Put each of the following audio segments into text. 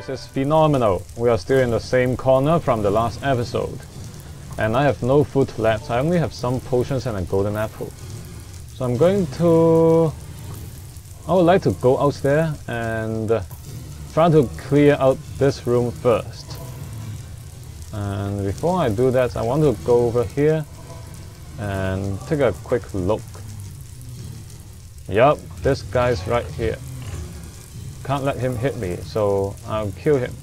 This is phenomenal. We are still in the same corner from the last episode. And I have no food left. I only have some potions and a golden apple. So I'm going to... I would like to go out there and try to clear out this room first. And before I do that, I want to go over here and take a quick look. Yup, this guy's right here. Can't let him hit me, so I'll kill him.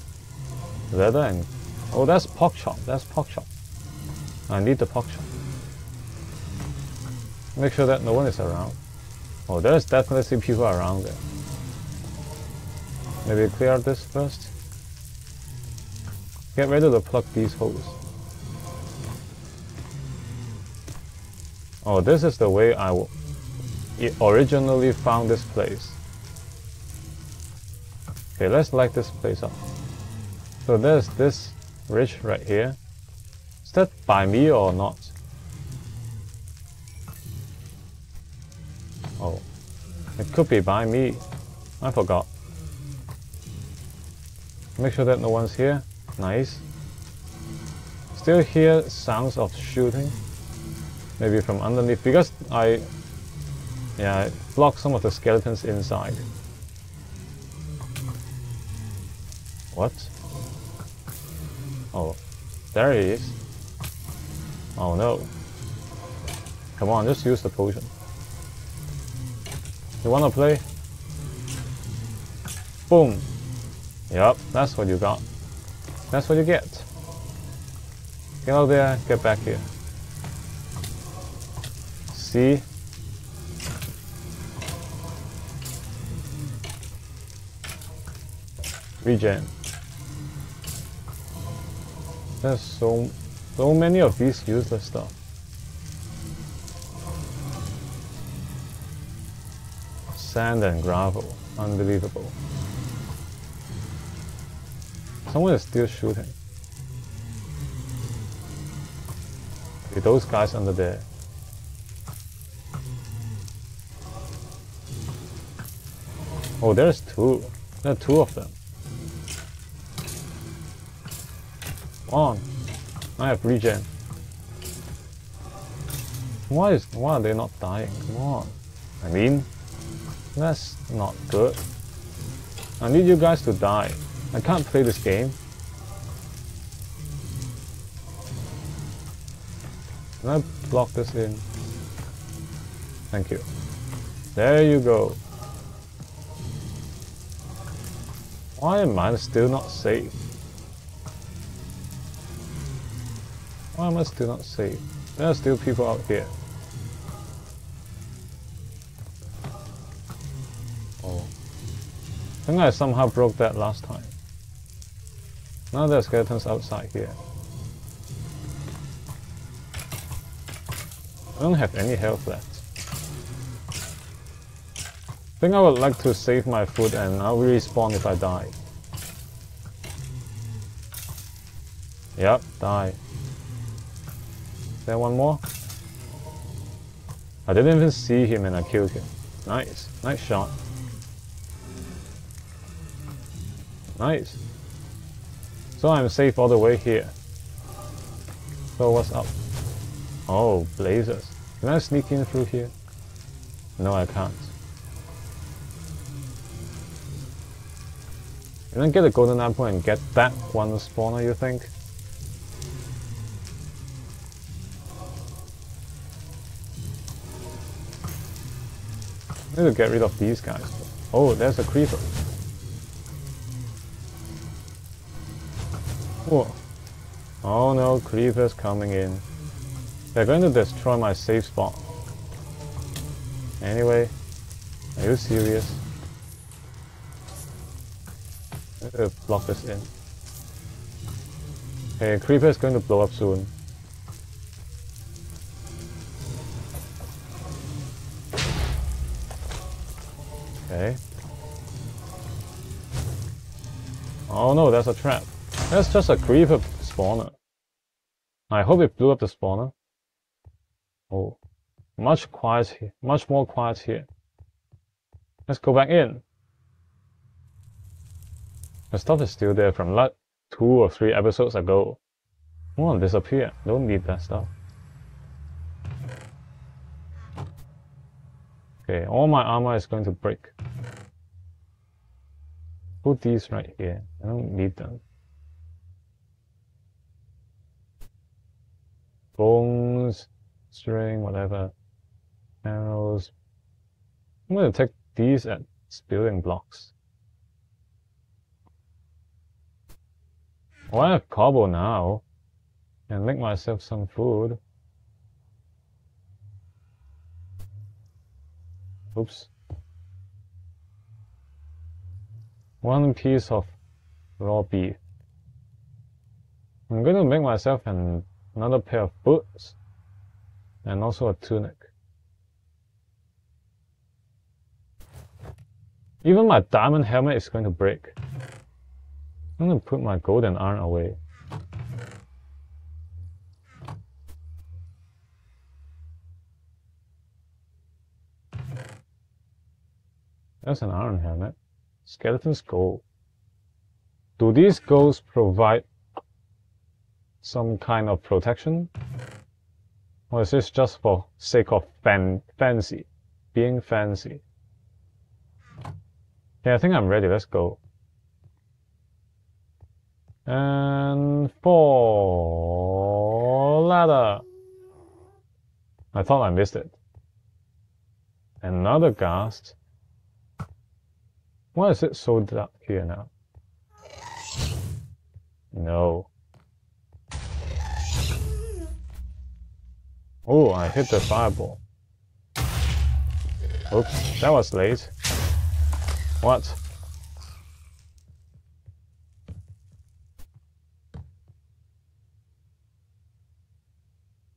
Leather and... Oh, that's pork chop. That's pork chop. I need the pork chop. Make sure that no one is around. Oh, there's definitely people around there. Maybe clear this first. Get ready to plug these holes. Oh, this is the way I originally found this place. Okay, let's light this place up. So there's this ridge right here. Is that by me or not? Oh, it could be by me. I forgot. Make sure that no one's here. Nice. Still hear sounds of shooting. Maybe from underneath because I yeah, blocked some of the skeletons inside. What? Oh, there he is. Oh no. Come on, just use the potion. You wanna play? Boom. Yup, that's what you got. That's what you get. Get out there, get back here. See? Regen. There's so so many of these useless stuff. Sand and gravel. Unbelievable. Someone is still shooting. Okay, those guys under there. Oh, there's two. There are two of them. On. I have regen. Why is why are they not dying? Come on. I mean that's not good. I need you guys to die. I can't play this game. Can I block this in? Thank you. There you go. Why am I still not safe? Why am I still not safe? There are still people out here. Oh. I think I somehow broke that last time. Now there's skeletons outside here. I don't have any health left. I think I would like to save my food and I'll respawn if I die. Yep, die. There one more? I didn't even see him and I killed him. Nice, nice shot. Nice. So I'm safe all the way here. So what's up? Oh, blazers. Can I sneak in through here? No, I can't. Can I get a golden apple and get that one spawner, you think? Need to get rid of these guys. Oh, there's a creeper. Whoa. Oh no, creepers coming in. They're going to destroy my safe spot. Anyway, are you serious? Uh, block this in. Okay, creeper is going to blow up soon. Oh no, that's a trap. That's just a creeper spawner. I hope it blew up the spawner. Oh, much quiet here. Much more quiet here. Let's go back in. The stuff is still there from like two or three episodes ago. Won't disappear. Don't need that stuff. Okay, all my armor is going to break. Put these right here. I don't need them. Bones, string, whatever. Arrows. I'm going to take these as building blocks. Well, I have cobble now. And make myself some food. Oops. One piece of raw beef. I'm going to make myself an, another pair of boots and also a tunic. Even my diamond helmet is going to break. I'm going to put my golden iron away. That's an iron helmet. Skeleton skull. Do these skulls provide some kind of protection? Or is this just for sake of fan fancy? Being fancy? Yeah, I think I'm ready. Let's go. And four ladder. I thought I missed it. Another ghast. Why is it so dark here now? No. Oh, I hit the fireball. Oops, that was late. What?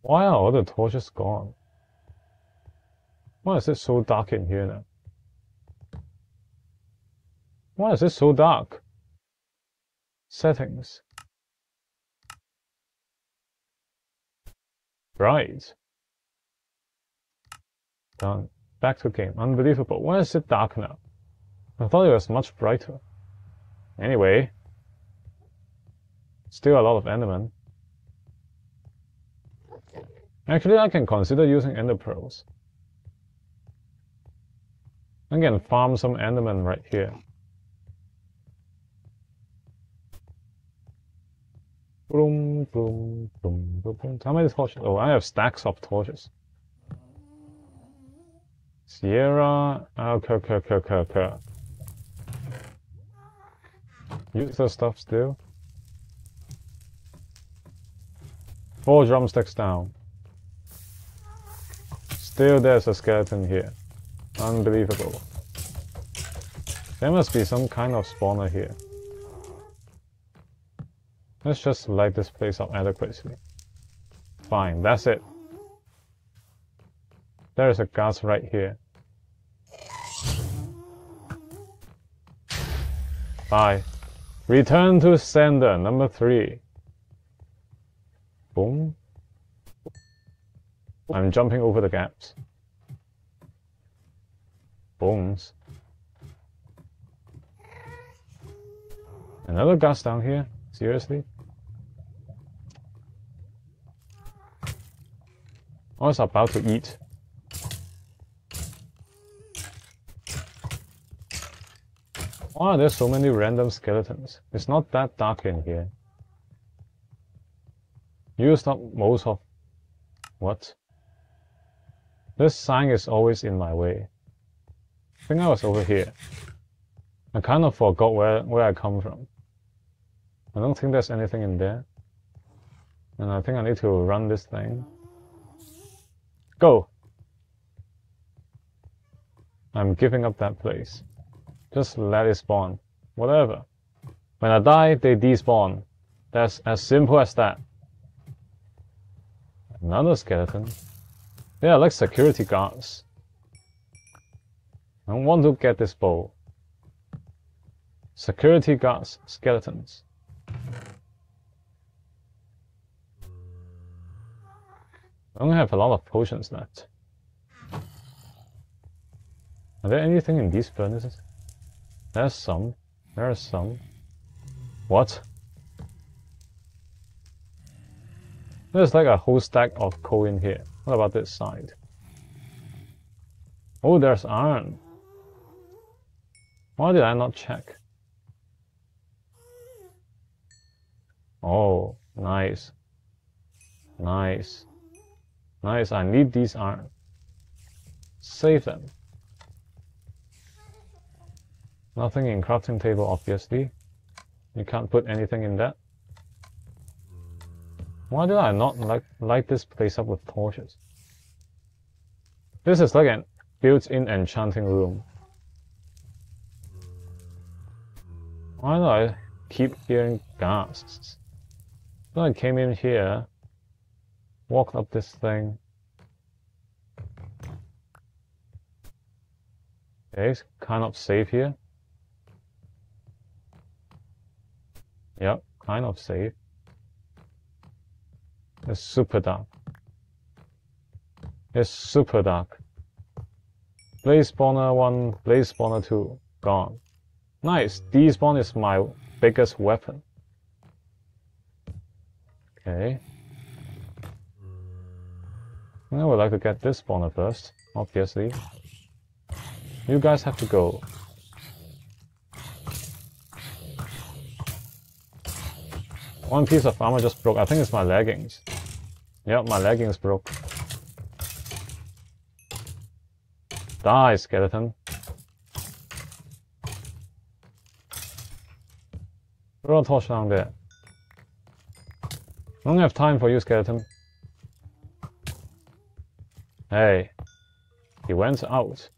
Why are all the torches gone? Why is it so dark in here now? Why is this so dark? Settings. Bright. Done. Back to game. Unbelievable. Why is it dark now? I thought it was much brighter. Anyway. Still a lot of Endermen. Actually, I can consider using Ender Pearls. I can farm some Endermen right here. Boom, boom, boom, boom, boom. How many torches? Oh, I have stacks of torches. Sierra. Okay, okay, okay, okay, okay. Use the stuff still. Four drumsticks down. Still there's a skeleton here. Unbelievable. There must be some kind of spawner here. Let's just light this place up adequately. Fine, that's it. There is a ghast right here. Bye. Return to sender, number three. Boom. I'm jumping over the gaps. Bones. Another ghast down here? Seriously? I was about to eat. Why are there so many random skeletons? It's not that dark in here. Used up most of... What? This sign is always in my way. I think I was over here. I kind of forgot where, where I come from. I don't think there's anything in there. And I think I need to run this thing. Go! I'm giving up that place. Just let it spawn. Whatever. When I die, they despawn. That's as simple as that. Another skeleton. Yeah, like security guards. I want to get this bow. Security guards, skeletons. I only have a lot of potions left. Are there anything in these furnaces? There's some. There's some. What? There's like a whole stack of coal in here. What about this side? Oh, there's iron. Why did I not check? Oh, nice. Nice. Nice, I need these iron. Save them. Nothing in crafting table, obviously. You can't put anything in that. Why did I not like light this place up with torches? This is like an built-in enchanting room. Why do I keep hearing ghasts? Then I came in here, walked up this thing. Okay, it's kind of safe here. Yep, kind of safe. It's super dark. It's super dark. Blaze spawner 1, blaze spawner 2, gone. Nice, despawn is my biggest weapon. Okay. I would like to get this spawner first, obviously. You guys have to go. One piece of armor just broke. I think it's my leggings. Yep, my leggings broke. Die, skeleton. Throw a torch down there. I don't have time for you, skeleton. Hey. He went out.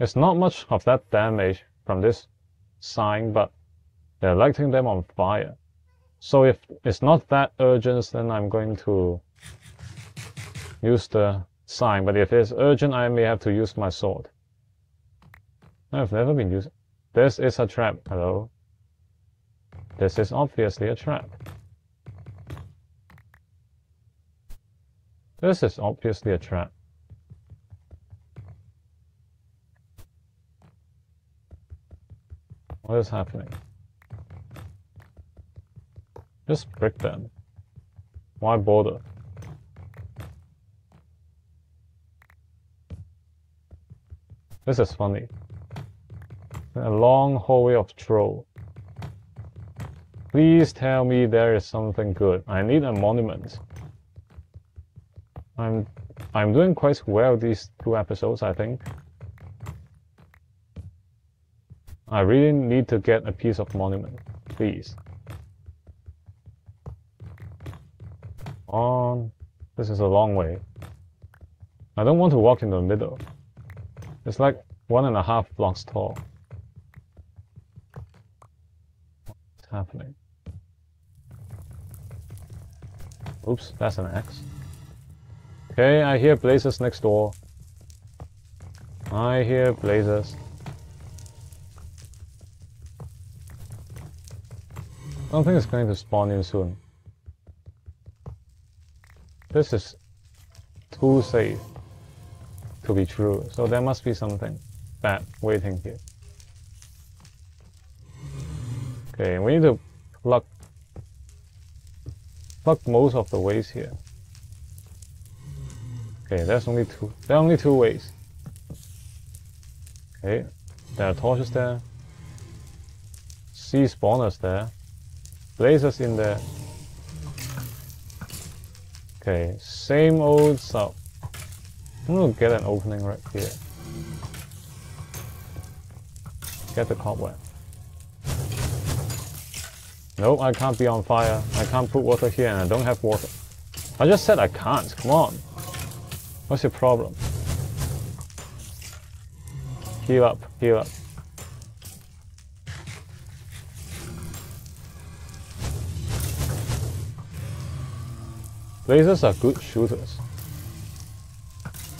It's not much of that damage from this sign, but they're lighting them on fire. So if it's not that urgent, then I'm going to use the sign. But if it's urgent, I may have to use my sword. I've never been using... This is a trap. Hello? This is obviously a trap. This is obviously a trap. What is happening? Just break them. Why bother? This is funny. A long hallway of troll. Please tell me there is something good. I need a monument. I'm I'm doing quite well these two episodes, I think. I really need to get a piece of monument, please. On. This is a long way. I don't want to walk in the middle. It's like one and a half blocks tall. What's happening? Oops, that's an axe. Okay, I hear blazes next door. I hear blazes. I don't think it's going to spawn in soon. This is too safe to be true, so there must be something bad waiting here. Okay, we need to plug plug most of the ways here. Okay, there's only two. There are only two ways. Okay, there are torches there. Sea spawners there. Blazes in there. Okay, same old stuff. I'm gonna get an opening right here. Get the cobweb. Nope, I can't be on fire. I can't put water here and I don't have water. I just said I can't, come on. What's your problem? Heal up, heal up. Blazes are good shooters.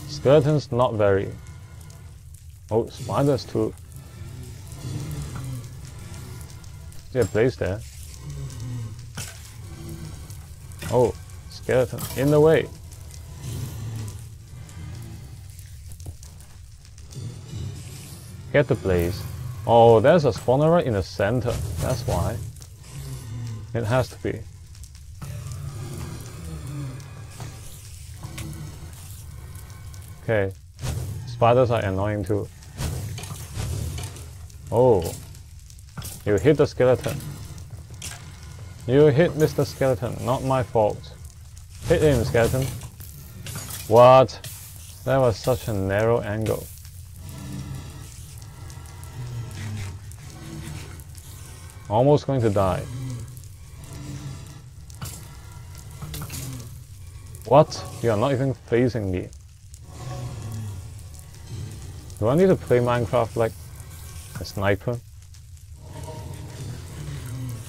Skeletons not very. Oh, spiders too. See a blaze there. Oh, skeleton in the way. Get the blaze. Oh, there's a spawner right in the center. That's why. It has to be. Okay. Spiders are annoying too. Oh. You hit the skeleton. You hit Mr. Skeleton, not my fault. Hit him, Skeleton. What? That was such a narrow angle. Almost going to die. What? You are not even facing me. Do I need to play Minecraft like a sniper?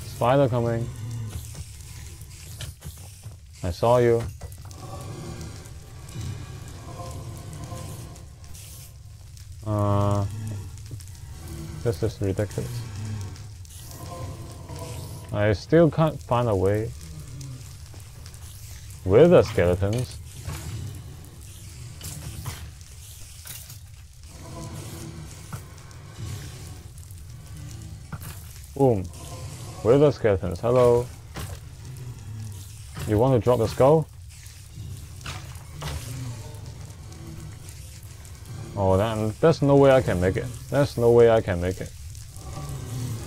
Spider coming. I saw you. Uh, this is ridiculous. I still can't find a way. With the skeletons. Boom. Where the skeletons? Hello. You want to drop the skull? Oh, then there's no way I can make it. There's no way I can make it.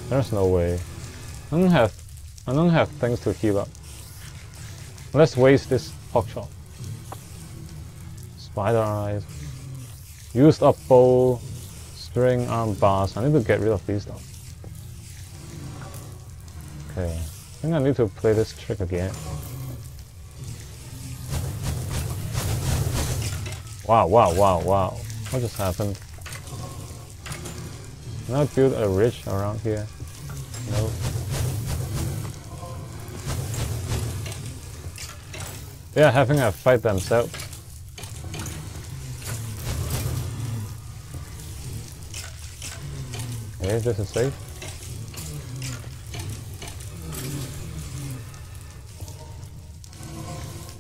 There's no way. I don't have, I don't have things to heal up. Let's waste this pork chop. Spider eyes. Used up bow, string arm bars. I need to get rid of these though. Okay, I think I need to play this trick again. Wow, wow, wow, wow. What just happened? Can I build a ridge around here? No. Are having a fight themselves. Okay, this is safe.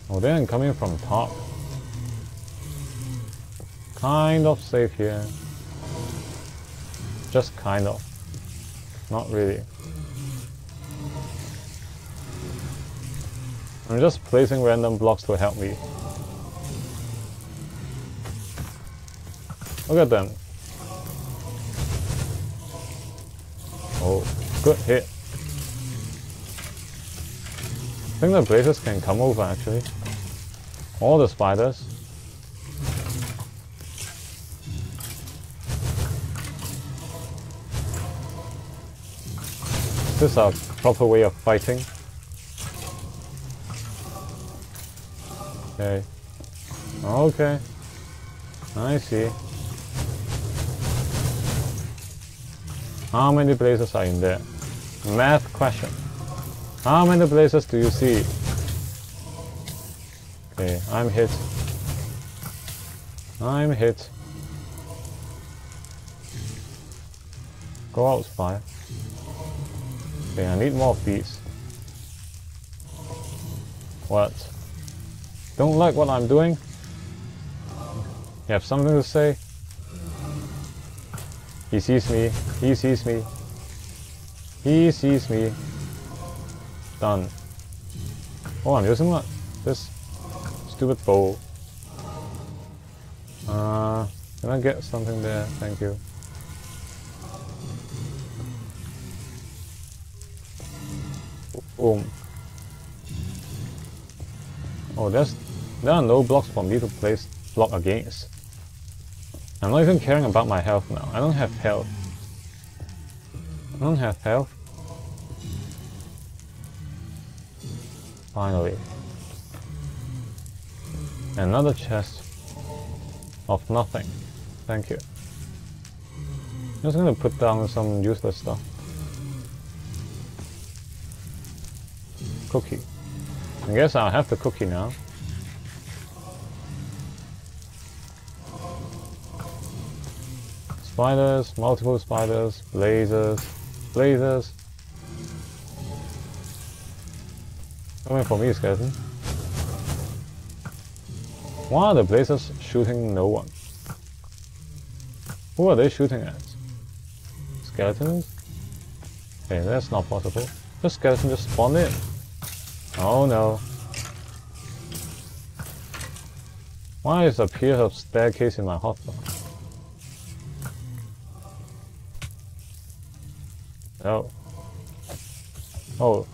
Oh, they're coming from top. Kind of safe here. Just kind of. Not really. I'm just placing random blocks to help me. Look at them. Oh, good hit. I think the blazes can come over actually. All the spiders. This is a proper way of fighting. Okay. Okay. I see. How many places are in there? Math question. How many places do you see? Okay, I'm hit. I'm hit. Go out, fire. Okay, I need more beats. What? Don't like what I'm doing? You have something to say? He sees me. He sees me. He sees me. Done. Oh, I'm using that. This stupid bow. Uh, can I get something there? Thank you. Boom. Oh, there's there are no blocks for me to place block against. I'm not even caring about my health now. I don't have health. I don't have health. Finally. Another chest of nothing. Thank you. I'm just gonna put down some useless stuff. Cookie. I guess I'll have the cookie now. Spiders, multiple spiders, blazers, blazers. Coming for me, skeleton. Why are the blazers shooting no one? Who are they shooting at? skeletons? Okay, that's not possible. The skeleton just spawned in. Oh no. Why is a piece of staircase in my hotbar? Oh. Oh.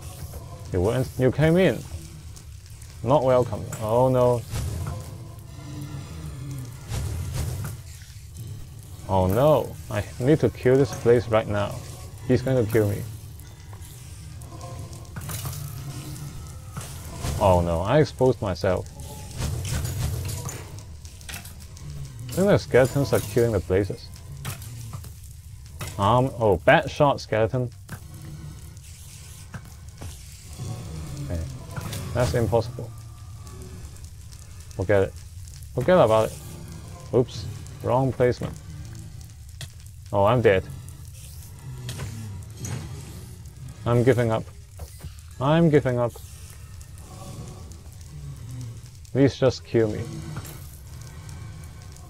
You went you came in. Not welcome. Oh no. Oh no. I need to kill this place right now. He's going to kill me. Oh no, I exposed myself. I think the skeletons are killing the blazes. Um, oh, bat shot skeleton. Okay, that's impossible. Forget it. Forget about it. Oops, wrong placement. Oh, I'm dead. I'm giving up. I'm giving up. Please just kill me.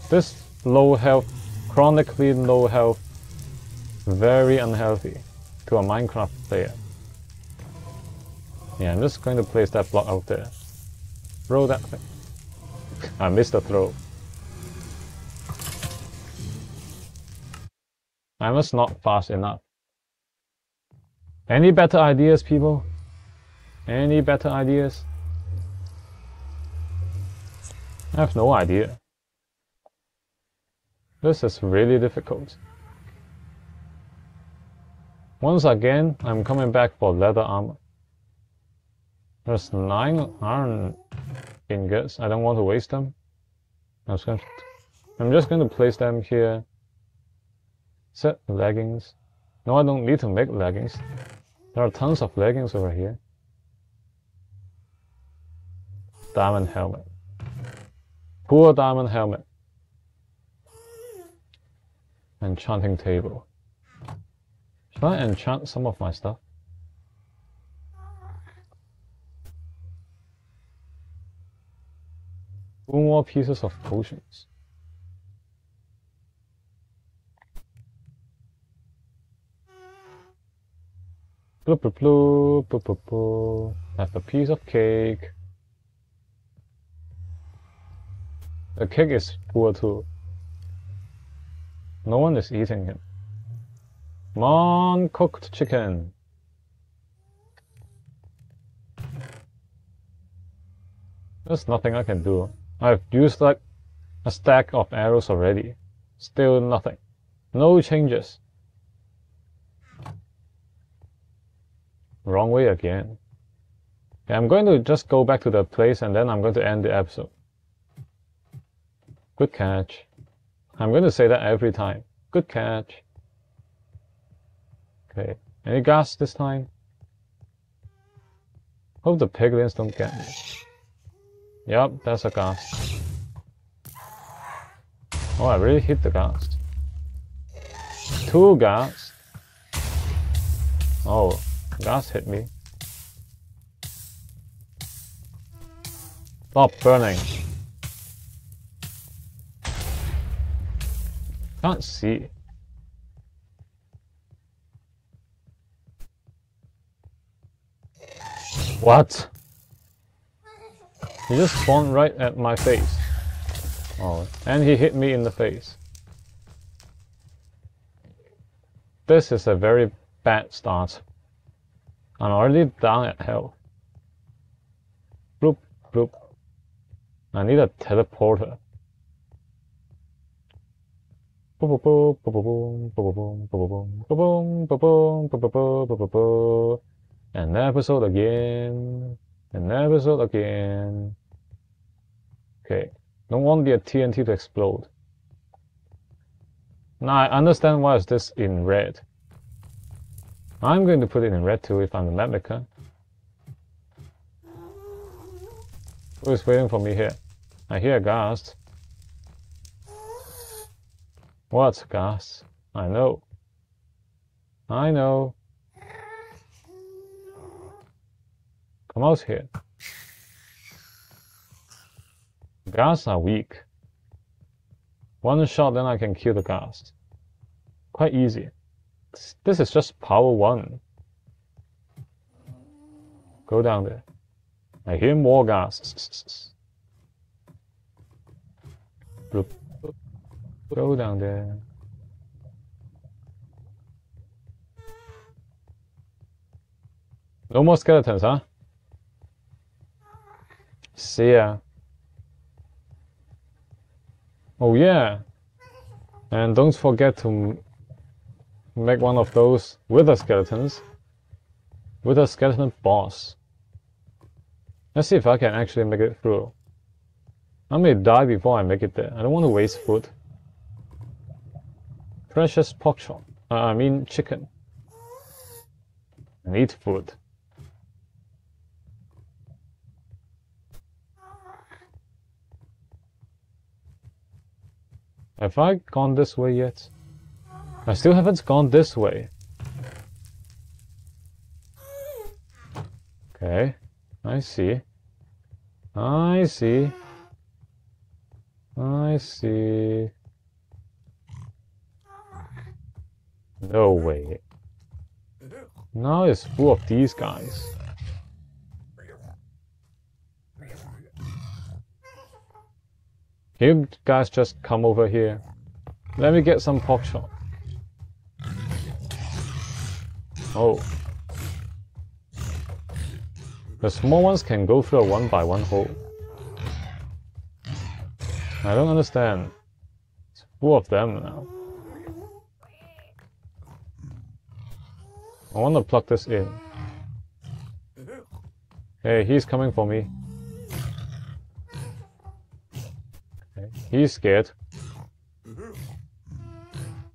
This low health, chronically low health, very unhealthy to a Minecraft player. Yeah, I'm just going to place that block out there. Throw that thing. Ah, I missed the throw. I was not fast enough. Any better ideas, people? Any better ideas? I have no idea. This is really difficult. Once again, I'm coming back for leather armor. There's nine iron ingots. I don't want to waste them. I'm just, to, I'm just going to place them here. Set leggings. No, I don't need to make leggings. There are tons of leggings over here. Diamond helmet. Poor diamond helmet. Enchanting table. Should I enchant some of my stuff? Two more pieces of potions. Bloop, bloop, bloop, bloop, bloop, bloop. Have a piece of cake. The cake is poor too. No one is eating him. Come on, cooked chicken. There's nothing I can do. I've used like a stack of arrows already. Still nothing. No changes. Wrong way again. Yeah, I'm going to just go back to the place and then I'm going to end the episode. Good catch. I'm going to say that every time. Good catch. Okay. Any ghast this time? Hope the piglins don't get me. Yep, that's a ghast. Oh, I really hit the ghast. Two ghast. Oh, ghast hit me. Stop burning. Can't see. What? He just spawned right at my face. Oh, and he hit me in the face. This is a very bad start. I'm already down at hell. Bloop, bloop. I need a teleporter. An episode again. An episode again. Okay. Don't want the TNT to explode. Now I understand why is this in red. I'm going to put it in red too if I'm the map maker. Who is waiting for me here? I hear a ghast. What ghast? I know. I know. Come out here. Ghast are weak. One shot then I can kill the ghast. Quite easy. This is just power one. Go down there. I hear more ghast. Go down there. No more skeletons, huh? See ya. Oh yeah. And don't forget to make one of those wither skeletons. Wither skeleton boss. Let's see if I can actually make it through. I may die before I make it there. I don't want to waste food. Precious pork chop. Uh, I mean chicken. I need food. Have I gone this way yet? I still haven't gone this way. Okay, I see. I see. I see. No way. Now it's full of these guys. You guys just come over here. Let me get some pork chop. Oh. The small ones can go through a one by one hole. I don't understand. It's full of them now. I want to plug this in. Hey, he's coming for me. He's scared.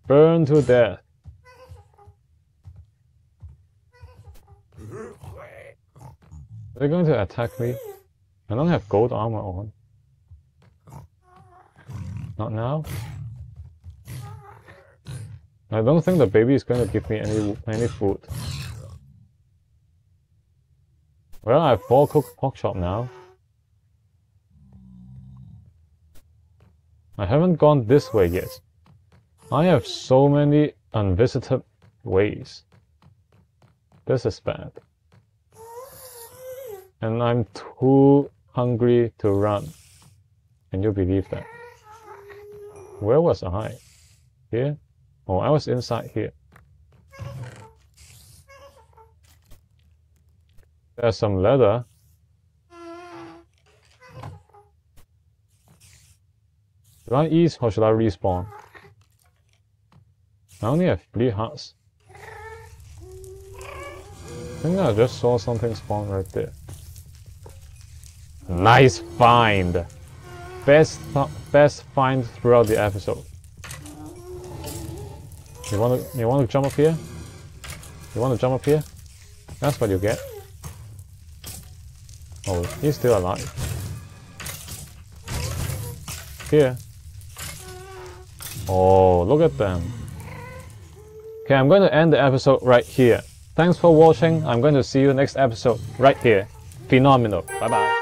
Burn to death. They're going to attack me. I don't have gold armor on. Not now. I don't think the baby is going to give me any any food. Well, I have four cooked pork chop now. I haven't gone this way yet. I have so many unvisited ways. This is bad. And I'm too hungry to run. Can you believe that? Where was I? Here? Oh, I was inside here. There's some leather. Should I or should I respawn? I only have three hearts. I think I just saw something spawn right there. Nice find! Best, best find throughout the episode. You wanna, you wanna jump up here? You wanna jump up here? That's what you get. Oh, he's still alive. Here. Oh, look at them. Okay, I'm going to end the episode right here. Thanks for watching. I'm going to see you next episode right here. Phenomenal. Bye bye.